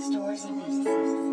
stores and businesses.